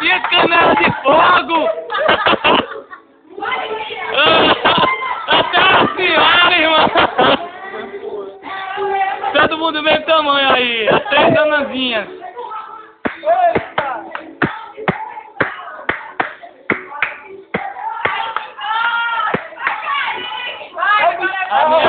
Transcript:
E canela de fogo? Até a senhora, irmã. Todo mundo do mesmo tamanho aí. Até As três danazinhas. A minha